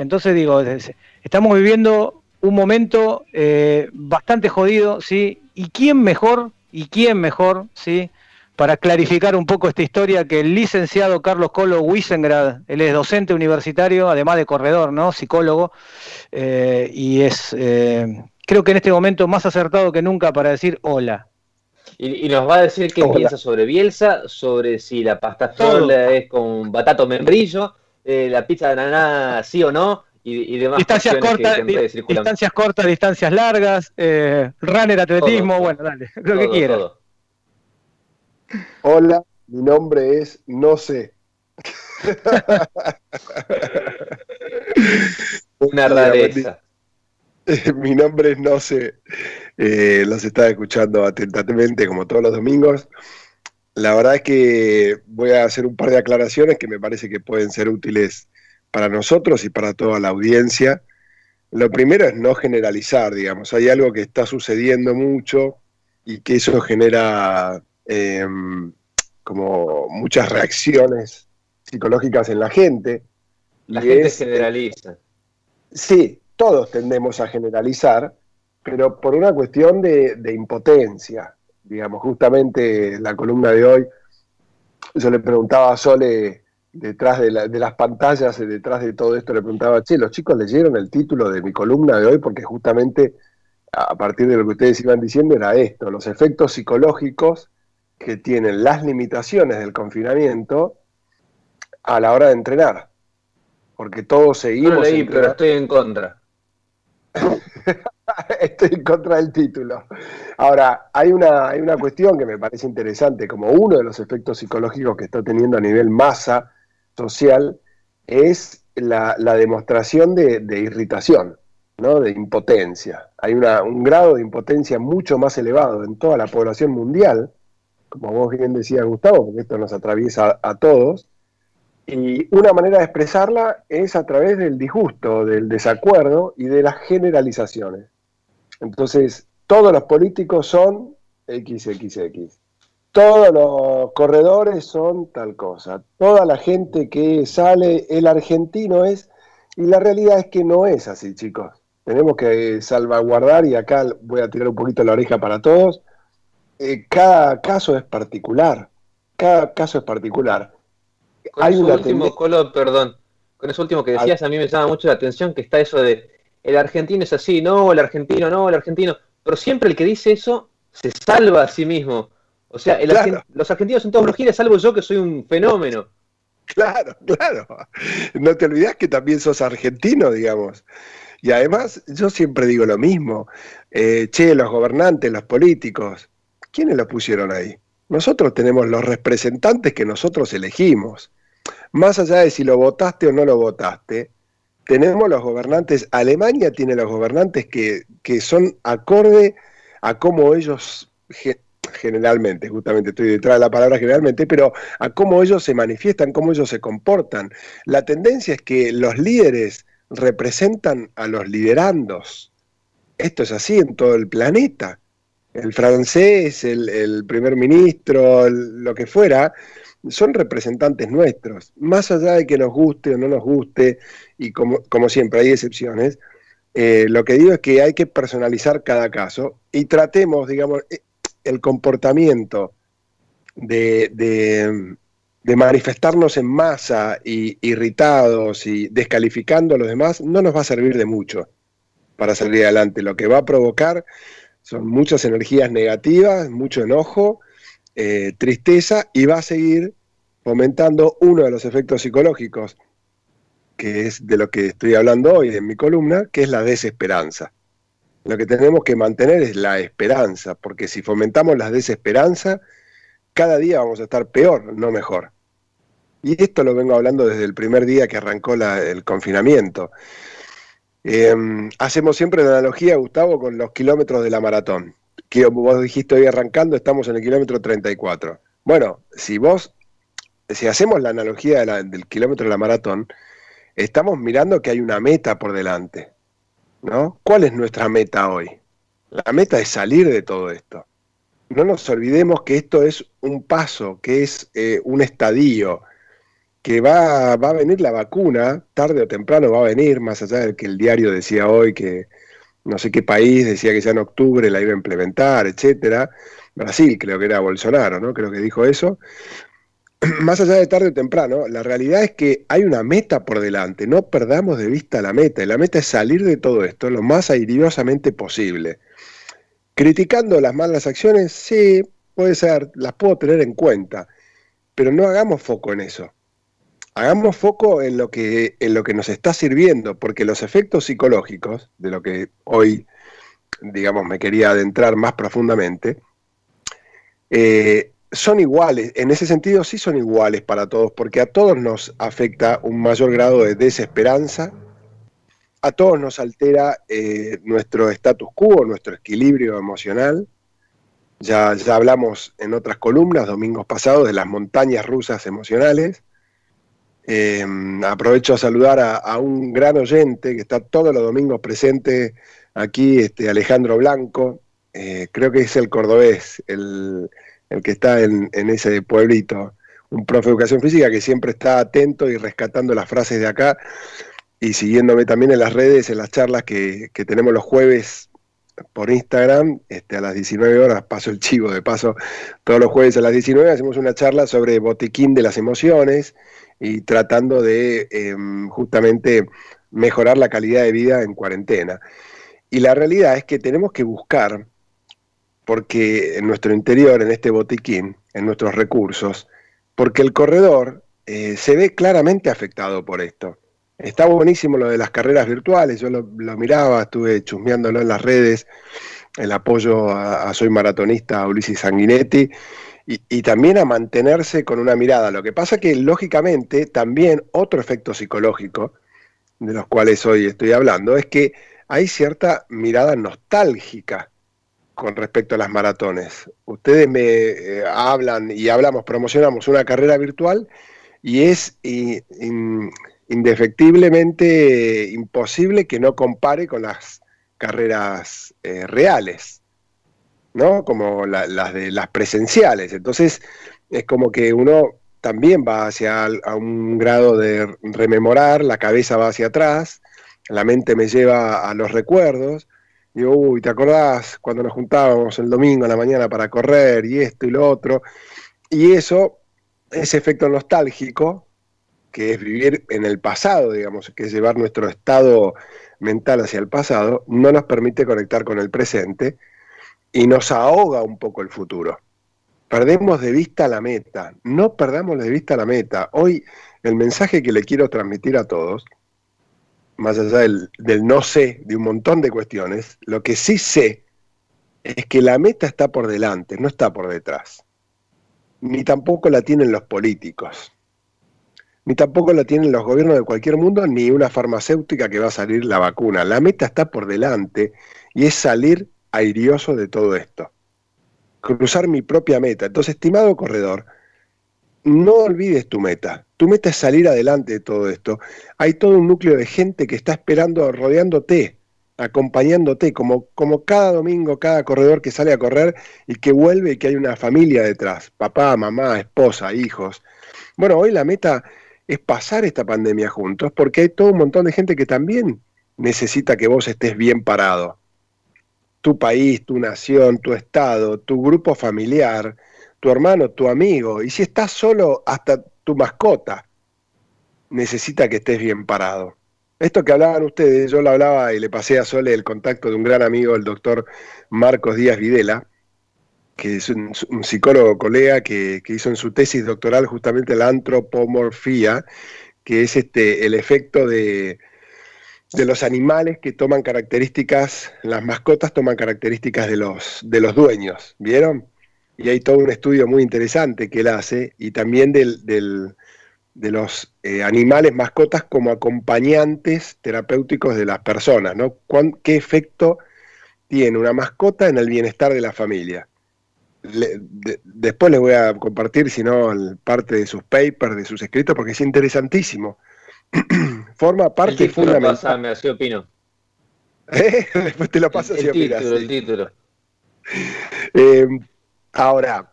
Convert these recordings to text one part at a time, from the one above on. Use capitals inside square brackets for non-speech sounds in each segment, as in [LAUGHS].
Entonces digo, estamos viviendo un momento eh, bastante jodido, ¿sí? ¿Y quién mejor, y quién mejor, ¿sí? Para clarificar un poco esta historia que el licenciado Carlos Colo Wissengrad, él es docente universitario, además de corredor, ¿no? Psicólogo, eh, y es, eh, creo que en este momento más acertado que nunca para decir hola. Y, nos va a decir qué piensa sobre Bielsa, sobre si la pasta sola es con batato membrillo, la pizza de ananá sí o no, y, demás distancias cortas, distancias cortas, distancias largas, eh, runner, atletismo, bueno, dale, lo que quieras. Hola, mi nombre es No sé. [LAUGHS] Una rareza. [LAUGHS] Mi nombre es No sé. Eh, los estaba escuchando atentamente como todos los domingos. La verdad es que voy a hacer un par de aclaraciones que me parece que pueden ser útiles para nosotros y para toda la audiencia. Lo primero es no generalizar, digamos. Hay algo que está sucediendo mucho y que eso genera em, como muchas reacciones psicológicas en la gente. La gente eh, generaliza. sí, todos tendemos a generalizar, pero por una cuestión de, de impotencia. Digamos, justamente la columna de hoy, yo le preguntaba a Sole detrás de, las pantallas, detrás de todo esto, le preguntaba, che, los chicos leyeron el título de mi columna de hoy porque justamente a partir de lo que ustedes iban diciendo era esto, los efectos psicológicos que tienen las limitaciones del confinamiento a la hora de entrenar. Porque todos seguimos... No leí, pero estoy en contra. [LAUGHS] [LAUGHS] estoy en contra del título. Ahora, hay una, hay una cuestión que me parece interesante, como uno de los efectos psicológicos que está teniendo a nivel masa social es la, demostración de, irritación, ¿no? de impotencia. Hay un grado de impotencia mucho más elevado en toda la población mundial, como vos bien decías, Gustavo, porque esto nos atraviesa a, todos. Y una manera de expresarla es a través del disgusto, del desacuerdo y de las generalizaciones. Entonces, todos los políticos son XXX todos los corredores son tal cosa, toda la gente que sale, el argentino es, y la realidad es que no es así, chicos. Tenemos que salvaguardar, y acá voy a tirar un poquito la oreja para todos, eh, cada caso es particular, cada caso es particular. Con Hay eso último, Colo, perdón, con eso último que decías, a mí me llama mucho la atención que está eso de, el argentino es así, no, el argentino no, el argentino, pero siempre el que dice eso se salva a sí mismo o sea, los argentinos son todos unos salvo yo que soy un fenómeno. Claro, [LAUGHS] claro. No te olvides que también sos argentino, digamos. Y además, yo siempre digo lo mismo. Eh, che, los gobernantes, los políticos, ¿quiénes los pusieron ahí? Nosotros tenemos los representantes que nosotros elegimos. Más allá de si lo votaste o no lo votaste, tenemos los gobernantes, Alemania tiene los gobernantes que, que son acorde a cómo ellos generalmente, justamente estoy detrás de la palabra generalmente, pero a cómo ellos se manifiestan, cómo ellos se comportan. La tendencia es que los líderes representan a los liderandos. Esto es así en todo el planeta. El francés, el, primer ministro, lo que fuera, son representantes nuestros. Más allá de que nos guste o no nos guste, y como, como siempre hay excepciones, eh, lo que digo es que hay que personalizar cada caso y tratemos, digamos, el comportamiento de, manifestarnos en masa y irritados y descalificando a los demás no nos va a servir de mucho para salir adelante. Lo que va a provocar son muchas energías negativas, mucho enojo, eh, tristeza y va a seguir fomentando uno de los efectos psicológicos, que es de lo que estoy hablando hoy en mi columna, que es la desesperanza. Lo que tenemos que mantener es la esperanza, porque si fomentamos la desesperanza, cada día vamos a estar peor, no mejor. Y esto lo vengo hablando desde el primer día que arrancó el confinamiento. Em, hacemos siempre la analogía, Gustavo, con los kilómetros de la maratón. Que vos dijiste hoy arrancando, estamos en el kilómetro 34. Bueno, si vos, si hacemos la analogía del kilómetro de la maratón, estamos mirando que hay una meta por delante. ¿no? ¿Cuál es nuestra meta hoy? La meta es salir de todo esto. No nos olvidemos que esto es un paso, que es eh, un estadio. que va, va a venir la vacuna, tarde o temprano va a venir, más allá de que el diario decía hoy que no sé qué país decía que ya en octubre la iba a implementar, etcétera. Brasil creo que era Bolsonaro, ¿no? Creo que dijo eso. [CLEARS THROAT] Más allá de tarde o temprano, la realidad es que hay una meta por delante, no perdamos de vista la meta, y la meta es salir de todo esto lo más airiosamente posible. Criticando las malas acciones, sí, puede ser, las puedo tener en cuenta, pero no hagamos foco en eso hagamos foco en lo, que, en lo que nos está sirviendo, porque los efectos psicológicos, de lo que hoy, digamos, me quería adentrar más profundamente, eh, son iguales, en ese sentido sí son iguales para todos, porque a todos nos afecta un mayor grado de desesperanza, a todos nos altera eh, nuestro status quo, nuestro equilibrio emocional. Ya, ya hablamos en otras columnas, domingos pasados, de las montañas rusas emocionales. Eh, aprovecho a saludar a, un gran oyente que está todos los domingos presente aquí, este, Alejandro Blanco, eh, creo que es el cordobés, el, que está en, ese pueblito, un profe de educación física que siempre está atento y rescatando las frases de acá y siguiéndome también en las redes, en las charlas que, que tenemos los jueves por Instagram, este, a las 19 horas, paso el chivo de paso, todos los jueves a las 19 hacemos una charla sobre botiquín de las emociones y tratando de em, justamente mejorar la calidad de vida en cuarentena. Y la realidad es que tenemos que buscar, porque en nuestro interior, en este botiquín, en nuestros recursos, porque el corredor eh, se ve claramente afectado por esto. Está buenísimo lo de las carreras virtuales, yo lo, miraba, estuve chusmeándolo en las redes, el apoyo a, Soy Maratonista, a Ulises Sanguinetti, y, también a mantenerse con una mirada. Lo que pasa que, lógicamente, también otro efecto psicológico, de los cuales hoy estoy hablando, es que hay cierta mirada nostálgica con respecto a las maratones. Ustedes me eh, hablan y hablamos, promocionamos una carrera virtual y es indefectiblemente imposible que no compare con las carreras eh, reales. ¿no? Como las de las presenciales. Entonces, es como que uno también va hacia un grado de rememorar, la cabeza va hacia atrás, la mente me lleva a los recuerdos. Digo, uy, ¿te acordás cuando nos juntábamos el domingo a la mañana para correr y esto y lo otro? Y eso, ese efecto nostálgico, que es vivir en el pasado, digamos, que es llevar nuestro estado mental hacia el pasado, no nos permite conectar con el presente y nos ahoga un poco el futuro. Perdemos de vista la meta, no perdamos de vista la meta. Hoy el mensaje que le quiero transmitir a todos, más allá del, no sé de un montón de cuestiones, lo que sí sé es que la meta está por delante, no está por detrás. Ni tampoco la tienen los políticos. Ni tampoco la tienen los gobiernos de cualquier mundo, ni una farmacéutica que va a salir la vacuna. La meta está por delante y es salir airioso de todo esto. Cruzar mi propia meta. Entonces, estimado corredor, no olvides tu meta. Tu meta es salir adelante de todo esto. Hay todo un núcleo de gente que está esperando, rodeándote, acompañándote, como, como cada domingo, cada corredor que sale a correr y que vuelve y que hay una familia detrás, papá, mamá, esposa, hijos. Bueno, hoy la meta es pasar esta pandemia juntos porque hay todo un montón de gente que también necesita que vos estés bien parado tu país, tu nación, tu estado, tu grupo familiar, tu hermano, tu amigo, y si estás solo, hasta tu mascota necesita que estés bien parado. Esto que hablaban ustedes, yo lo hablaba y le pasé a Sole el contacto de un gran amigo, el doctor Marcos Díaz Videla, que es un, psicólogo colega que, que, hizo en su tesis doctoral justamente la antropomorfía, que es este, el efecto de, de los animales que toman características, las mascotas toman características de los, de los dueños, ¿vieron? Y hay todo un estudio muy interesante que él hace, y también del, de los eh, animales mascotas como acompañantes terapéuticos de las personas, ¿no? ¿Qué efecto tiene una mascota en el bienestar de la familia? Después les voy a compartir, si no, parte de sus papers, de sus escritos, porque es interesantísimo. [CLEARS THROAT] forma parte el fundamental. Pásame, así opino. [LAUGHS] ¿Eh? Después te lo paso el, el título, el título. Eh, ahora,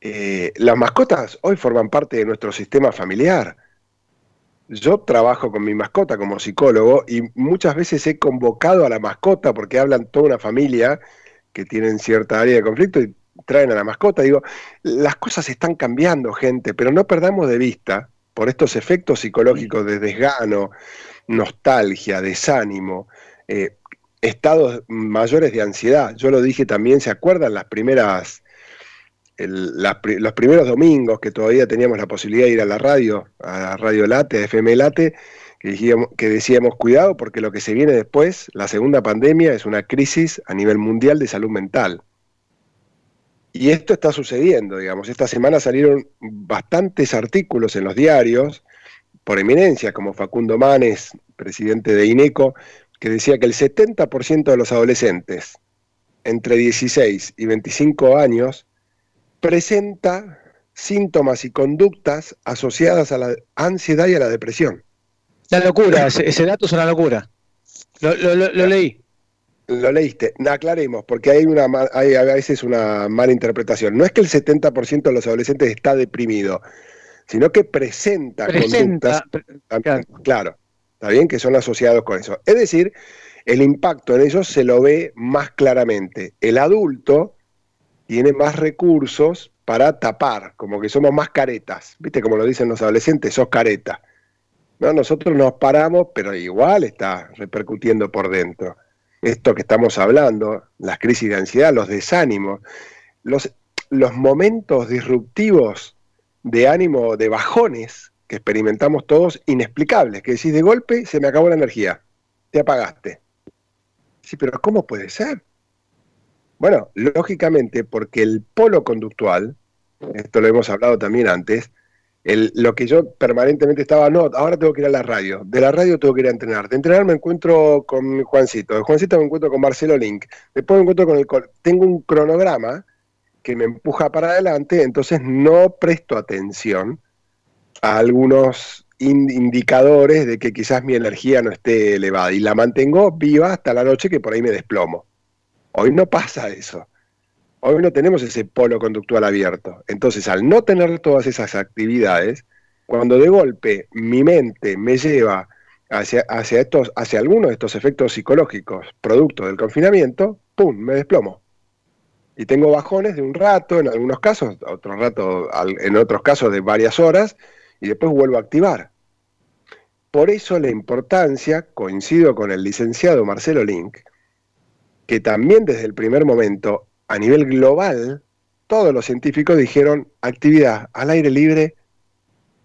eh, las mascotas hoy forman parte de nuestro sistema familiar. yo trabajo con mi mascota como psicólogo y muchas veces he convocado a la mascota porque hablan toda una familia que tienen cierta área de conflicto y traen a la mascota. Digo, las cosas están cambiando, gente, pero no perdamos de vista, por estos efectos psicológicos de desgano, nostalgia, desánimo, eh, estados mayores de ansiedad. Yo lo dije también, ¿se acuerdan las primeras, los primeros domingos que todavía teníamos la posibilidad de ir a la radio, a la radio Late, a FM Late, que que decíamos cuidado porque lo que se viene después, la segunda pandemia, es una crisis a nivel mundial de salud mental. Y esto está sucediendo, digamos. Esta semana salieron bastantes artículos en los diarios, por eminencia, como Facundo Manes, presidente de INECO, que decía que el 70% de los adolescentes entre 16 y 25 años presenta síntomas y conductas asociadas a la ansiedad y a la depresión. La locura, ese, dato es una locura. Lo, lo leí. Lo leíste. Aclaremos, porque hay, una, hay a veces una mala interpretación. No es que el 70% de los adolescentes está deprimido, sino que presenta, conductas. Claro. está bien que son asociados con eso. Es decir, el impacto en ellos se lo ve más claramente. El adulto tiene más recursos para tapar, como que somos más caretas. ¿Viste como lo dicen los adolescentes? Sos careta. No, nosotros nos paramos, pero igual está repercutiendo por dentro esto que estamos hablando, las crisis de ansiedad, los desánimos, los, los momentos disruptivos de ánimo, de bajones que experimentamos todos, inexplicables, que decís de golpe se me acabó la energía, te apagaste. Sí, pero ¿cómo puede ser? Bueno, lógicamente porque el polo conductual, esto lo hemos hablado también antes, lo que yo permanentemente estaba, no, ahora tengo que ir a la radio, de la radio tengo que ir a entrenar, de entrenar me encuentro con Juancito, de Juancito me encuentro con Marcelo Link, después me encuentro con el... Tengo un cronograma que me empuja para adelante, entonces no presto atención a algunos indicadores de que quizás mi energía no esté elevada. Y la mantengo viva hasta la noche que por ahí me desplomo. Hoy no pasa eso. Hoy no tenemos ese polo conductual abierto. Entonces, al no tener todas esas actividades, cuando de golpe mi mente me lleva hacia, hacia, estos, hacia algunos de estos efectos psicológicos, producto del confinamiento, ¡pum!, me desplomo. Y tengo bajones de un rato, en algunos casos, otro rato, en otros casos de varias horas, y después vuelvo a activar. Por eso la importancia, coincido con el licenciado Marcelo Link, que también desde el primer momento a nivel global, todos los científicos dijeron, actividad al aire libre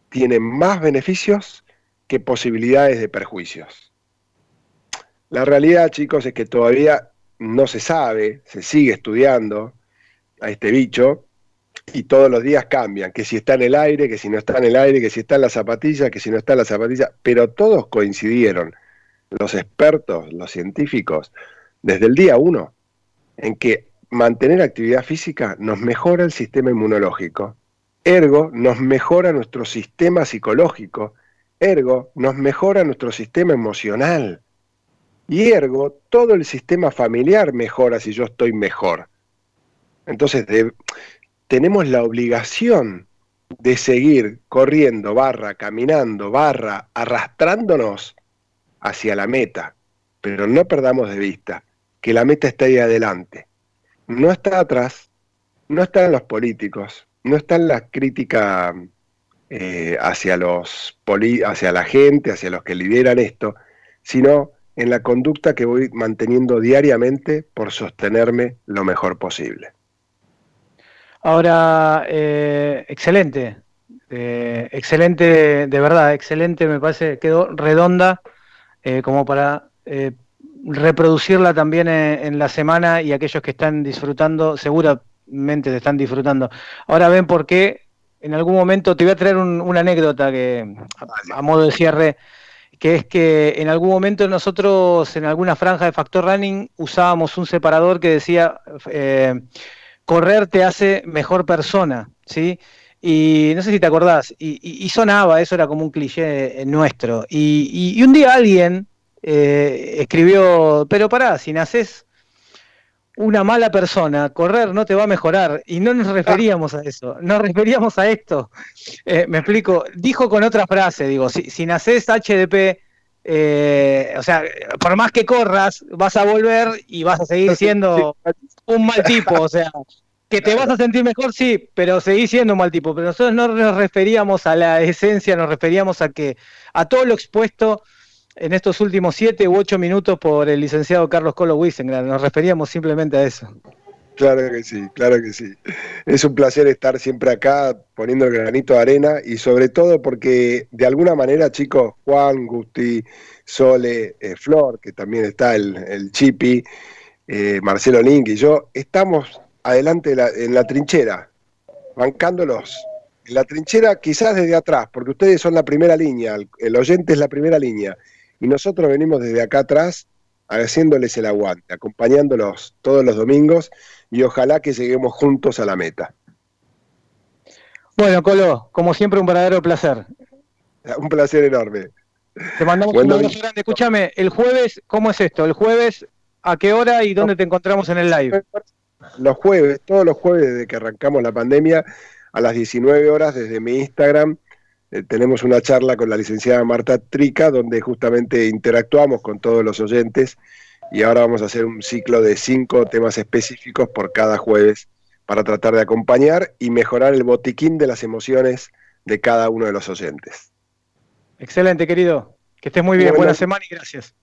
tiene más beneficios que posibilidades de perjuicios. La realidad, chicos, es que todavía no se sabe, se sigue estudiando a este bicho y todos los días cambian, que si está en el aire, que si no está en el aire, que si está en la zapatilla, que si no está en la zapatilla, pero todos coincidieron, los expertos, los científicos, desde el día uno, en que mantener actividad física nos mejora el sistema inmunológico, ergo nos mejora nuestro sistema psicológico, ergo nos mejora nuestro sistema emocional. Y ergo todo el sistema familiar mejora si yo estoy mejor. Entonces tenemos la obligación de seguir corriendo, barra, caminando, barra, arrastrándonos hacia la meta, pero no perdamos de vista que la meta está ahí adelante no está atrás, no está en los políticos, no está en la crítica eh, hacia, los hacia la gente, hacia los que lideran esto, sino en la conducta que voy manteniendo diariamente por sostenerme lo mejor posible. Ahora, eh, excelente, eh, excelente, de verdad, excelente, me parece, quedó redonda como para reproducirla también en, la semana y aquellos que están disfrutando, seguramente te están disfrutando. Ahora ven por qué en algún momento te voy a traer una anécdota que a, modo de cierre, que es que en algún momento nosotros en alguna franja de Factor Running usábamos un separador que decía eh, correr te hace mejor persona, ¿sí? Y no sé si te acordás, y, sonaba, eso era como un cliché nuestro. y un día alguien eh, escribió, pero pará, si naces una mala persona, correr no te va a mejorar. Y no nos referíamos a eso, nos referíamos a esto. Eh, me explico, dijo con otra frase, digo, si, si nacés HDP, eh, o sea, por más que corras, vas a volver y vas a seguir [LAUGHS] siendo un mal tipo, o sea, que te vas a sentir mejor, sí, pero seguís siendo un mal tipo. Pero nosotros no nos referíamos a la esencia, nos referíamos a que a todo lo expuesto en estos últimos siete u ocho minutos por el licenciado Carlos Colo Wissengran. Nos referíamos simplemente a eso. Claro que sí, claro que sí. Es un placer estar siempre acá poniendo el granito de arena y sobre todo porque de alguna manera, chicos, Juan, Gusti, Sole, eh, Flor, que también está el, el Chipi, eh, Marcelo Link y yo, estamos adelante en la trinchera, bancándolos. En la trinchera quizás desde atrás, porque ustedes son la primera línea, el oyente es la primera línea y nosotros venimos desde acá atrás haciéndoles el aguante, acompañándolos todos los domingos y ojalá que lleguemos juntos a la meta. Bueno, Colo, como siempre un verdadero placer. [LAUGHS] Un placer enorme. Te mandamos un abrazo grande. Escúchame, el jueves, ¿cómo es esto? El jueves, ¿a qué hora y dónde te encontramos en el live? Los jueves, todos los jueves desde que arrancamos la pandemia, a las 19 horas desde mi Instagram, eh, tenemos una charla con la licenciada Marta Trica, donde justamente interactuamos con todos los oyentes y ahora vamos a hacer un ciclo de cinco temas específicos por cada jueves para tratar de acompañar y mejorar el botiquín de las emociones de cada uno de los oyentes. Excelente, querido. Que estés muy bien. Buena semana y gracias.